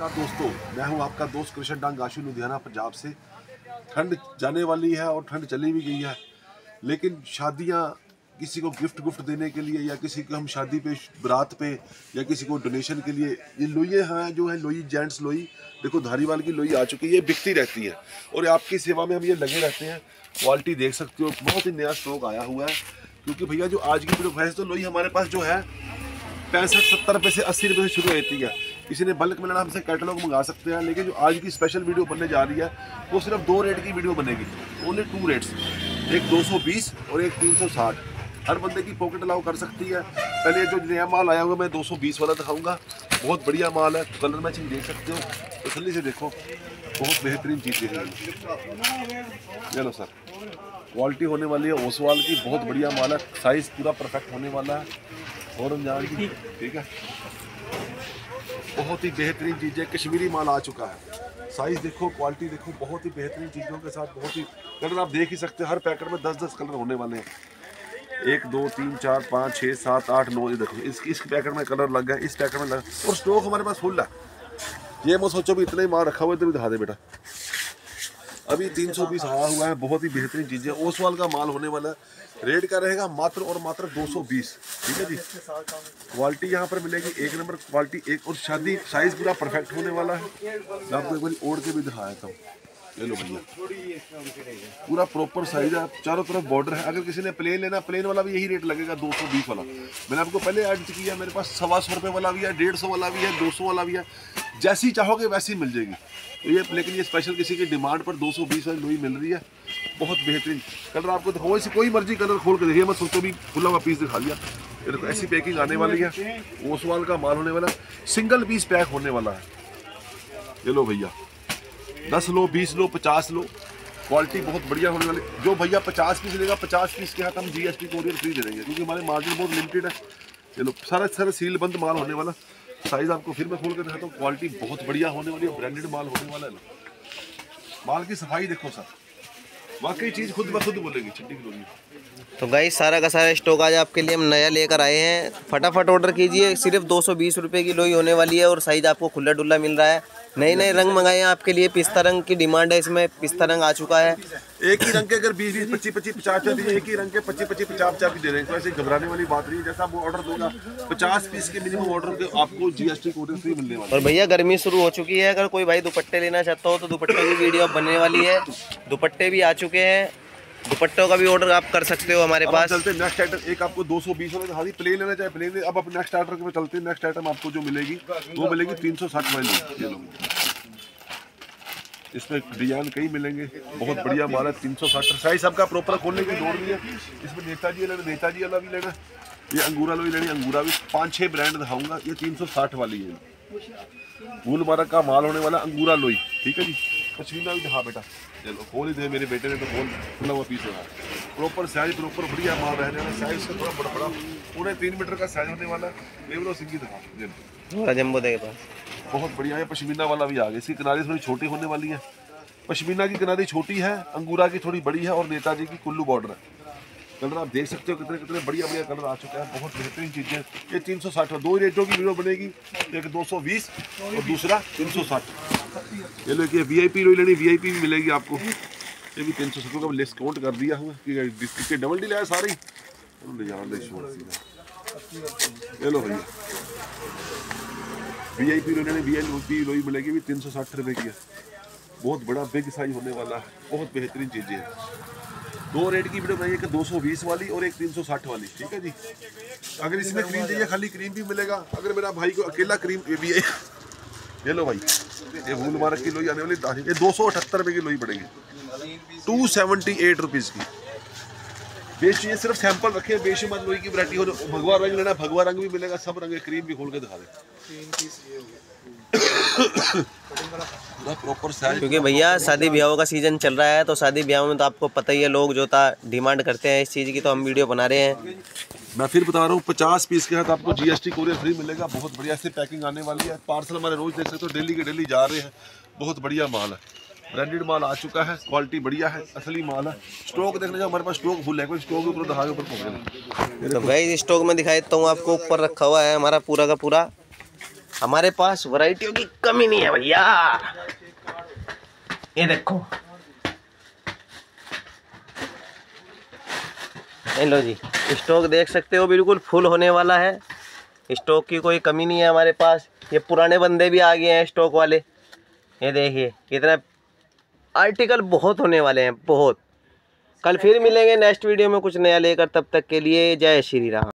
दोस्तों, मैं हूँ आपका दोस्त कृष्ण डांग आशु लुधियाना, पंजाब से। ठंड जाने वाली है और ठंड चली भी गई है, लेकिन शादियाँ किसी को गिफ्ट गुफ्ट देने के लिए या किसी को हम शादी पे, बरात पे या किसी को डोनेशन के लिए, ये लोइयाँ हैं, जो है लोई जेंट्स लोई, देखो धारीवाल की लोई आ चुकी है, ये बिकती रहती है। और आपकी सेवा में हम ये लगे रहते हैं क्वालिटी देख सकते हो, बहुत ही नया स्टॉक आया हुआ है, क्योंकि भैया जो आज की वीडियो भैंस तो लोई हमारे पास जो है, पैंसठ, सत्तर रुपये से अस्सी रुपये से शुरू होती है। किसी ने बल्क में लेना हमसे कैटलॉग मंगा सकते हैं, लेकिन जो आज की स्पेशल वीडियो बनने जा रही है, वो सिर्फ़ दो रेट की वीडियो बनेगी ओनली टू रेट्स एक 220 और एक 360 हर बंदे की पॉकेट अलाउ कर सकती है। पहले जो नया माल आया हुआ मैं 220 वाला दिखाऊँगा। बहुत बढ़िया माल है कलर मैचिंग देख सकते हो। तसली से देखो, बहुत बेहतरीन चीज़ देखेंगे चलो सर क्वालिटी होने वाली है ओसवाल की बहुत बढ़िया माल है। साइज़ पूरा परफेक्ट होने वाला है। और रमज़ान की ठीक है? बहुत ही बेहतरीन चीज़ें कश्मीरी माल आ चुका है। साइज़ देखो, क्वालिटी देखो, बहुत ही बेहतरीन चीज़ों के साथ बहुत ही कलर आप देख ही सकते हैं, हर पैकेट में दस दस कलर होने वाले हैं। एक, दो, तीन, चार, पाँच छः सात, आठ, नौ, ये देखो, इस इस पैकेट में कलर लग गया, इस पैकेट में लग और स्टॉक हमारे पास फुल है। ये मैं सोचो भी इतना ही माल रखा हुआ इधर दिखा दे बेटा। अभी तीन सौ बीस आया हुआ है, बहुत ही बेहतरीन चीज़ें। ओसवाल का माल होने वाला है रेट का रहेगा? मात्र और मात्र 220 ठीक है जी? क्वालिटी यहाँ पर मिलेगी, एक नंबर क्वालिटी, एक और शादी साइज़ पूरा परफेक्ट होने वाला है। मैं आपको एक बार ओढ़ के भी दिखाया था ले लो भैया। पूरा प्रॉपर साइज़ है, चारों तरफ़ बॉर्डर है। अगर किसी ने प्लेन लेना प्लेन वाला भी यही रेट लगेगा, दो सौ बीस वाला। मैंने आपको पहले ऐड किया, मेरे पास सवा सौ रुपये वाला भी है, डेढ़ सौ वाला भी है, दो सौ वाला भी है। जैसी चाहोगे वैसी मिल जाएगी। तो ये लेकिन ये स्पेशल किसी की डिमांड पर 220 वाली लोई मिल रही है। बहुत बेहतरीन। कलर आपको दिखाओ इसे कोई मर्ज़ी कलर खोल के देखिए, मैं सोचो भी खुला हुआ पीस दिखा दिया। देखो, ऐसी पैकिंग आने वाली है। ओसवाल का माल होने वाला। सिंगल पीस पैक होने वाला है। ये लो भैया। दस लो, बीस लो, पचास लो। क्वालिटी बहुत बढ़िया होने वाली। जो भैया पचास पीस लेगा, पचास पीस के हाथ हम G S T courier free दे देंगे, क्योंकि हमारे मार्जिन बहुत लिमिटेड है। चलो सारा सारा सील बंद माल होने वाला। साइज़ आपको फिर मैं खोल कर दिखाता हूँ। क्वालिटी बहुत बढ़िया होने वाली है ब्रांडेड माल होने वाला है ना। माल की सफ़ाई देखो सर। वाकई चीज़ खुद ब खुद बोलेगी छिट्टी की तो गाइस सारा का सारा स्टॉक आज आपके लिए हम नया लेकर आए हैं। फटाफट ऑर्डर कीजिए, सिर्फ़ दो सौ बीस रुपये की लोई होने वाली है और साइज़ आपको खुला डुल्ला मिल रहा है। नए नए रंग मंगाए हैं आपके लिए। पिस्ता रंग की डिमांड है इसमें पिस्ता रंग आ चुका है। एक ही रंग के अगर बीस बीस पच्चीस पच्चीस पचास पचास एक ही रंग के पच्चीस पच्चीस पचास पचास भी दे रहे हैं। तो ऐसे घबराने वाली बात नहीं है। जैसा आप ऑर्डर दोगा पचास पीस के मिनिमम ऑर्डर के आपको जीएसटी कोड फ्री मिलने वाला और भैया गर्मी शुरू हो चुकी है। अगर कोई भाई दुपट्टे लेना चाहता हो तो दुपट्टे की वीडियो बनने वाली है। दुपट्टे भी आ चुके हैं। दुपट्टों का भी ऑर्डर आप कर सकते हो हमारे पास। चलते हैं नेक्स्ट आइटम एक आपको 220 वाला दिखा दी। प्लेन लेना चाहे प्लेन अब आप नेक्स्ट आइटम पे चलते हैं। नेक्स्ट आइटम आपको जो मिलेगी वो मिलेगी 360 वाली। ये लो। इसमें डिज़ाइन कई मिलेंगे। बहुत बढ़िया माल है तीन सौ साठ। साइज़ सबका प्रॉपर खोलने की लोड़ नहीं है। इसमें नेताजी लेना नेताजी वाला भी लेना। ये अंगूरा लो भी लेनी अंगूरा भी। पाँच छः ब्रांड दिखाऊँगा। ये तीन सौ साठ वाली है। फूल मारक का माल होने वाला अंगूरा लोई ठीक है जी? पश्मीना भी दिखा बेटा। चलो खोल ही दे मेरे बेटे ने तो खोल खुला हुआ पीस होगा। प्रॉपर साइज़ प्रॉपर बढ़िया माल रहने वाला साइज़ का थोड़ा बड़ा बड़ा पूरे तीन मीटर का साइज़ होने वाला लेवलो सिंगी दिखा जम्बो के पास। बहुत बढ़िया है पश्मीना वाला भी आ गया। इसकी किनारी थोड़ी छोटी होने वाली है। पश्मीना की किनारी छोटी है अंगूरा की थोड़ी बड़ी है और नेताजी की कुल्लू बॉर्डर है। कलर आप देख सकते हो कितने कितने बढ़िया बढ़िया कलर आ चुके हैं। बहुत बेहतरीन चीज़ें ये तीन सौ साठ दो रेटों की वीडियो बनेगी। एक दो सौ बीस और दूसरा तीन सौ साठ। ये लो कि वी आई पी लेनी। वी आई पी भी मिलेगी आपको। ये भी तीन सौ सत्तर का डिस्काउंट कर दिया हुआ कि डबल डील है सारी। ये लो भैया। वी आई पी लेने वी आई पी लोई मिलेगी भी तीन सौ साठ रुपये की है। बहुत बड़ा बिग साइज़ होने वाला है। बहुत बेहतरीन चीज़ें हैं। दो रेट की वीडियो बनाई, एक 220 वाली और एक 360 वाली, ठीक है जी? अगर इसमें क्रीम चाहिए, खाली क्रीम भी मिलेगा। अगर मेरा भाई को अकेला क्रीम ये भी है। ये लो भाई, ये भूल मारक की लोई आने वाली ये दो सौ अठहत्तर रुपये की लोई पड़ेगी। टू सेवेंटी एट रुपीज़ की। बेच ये सिर्फ़ सैंपल रखे बेशुमार लोई की वैरायटी हो भगवा रंग लेना, भगवा रंग भी मिलेगा, सब रंग क्रीम भी खोल के दिखा दे। क्योंकि भैया शादी ब्याहों का सीज़न चल रहा है तो शादी ब्याहों में तो आपको पता ही है लोग जो था डिमांड करते हैं इस चीज़ की तो हम वीडियो बना रहे हैं। मैं फिर बता रहा हूँ पचास पीस के साथ आपको जीएसटी कोरियर फ्री मिलेगा बहुत बढ़िया से पैकिंग आने वाली है। पार्सल हमारे रोज देख सकते हो डेली के डेली जा रहे हैं बहुत बढ़िया माल है। ब्रांडेड माल आ चुका है क्वालिटी बढ़िया है असली माल है। स्टॉक देखने का हमारे पास स्टॉक फुल है कोई स्टॉक के ऊपर दहागे ऊपर पहुँच तो भाई स्टॉक में दिखाई देता हूँ आपको ऊपर रखा हुआ है हमारा पूरा का पूरा। हमारे पास वैरायटियों की कमी नहीं है भैया। ये देखो। लो जी, स्टॉक देख सकते हो, बिल्कुल फुल होने वाला है। स्टॉक की कोई कमी नहीं है हमारे पास। ये पुराने बंदे भी आ गए हैं स्टॉक वाले। ये देखिए, कितना आर्टिकल बहुत होने वाले हैं, बहुत। कल फिर मिलेंगे नेक्स्ट वीडियो में कुछ नया लेकर, तब तक के लिए जय श्री राम।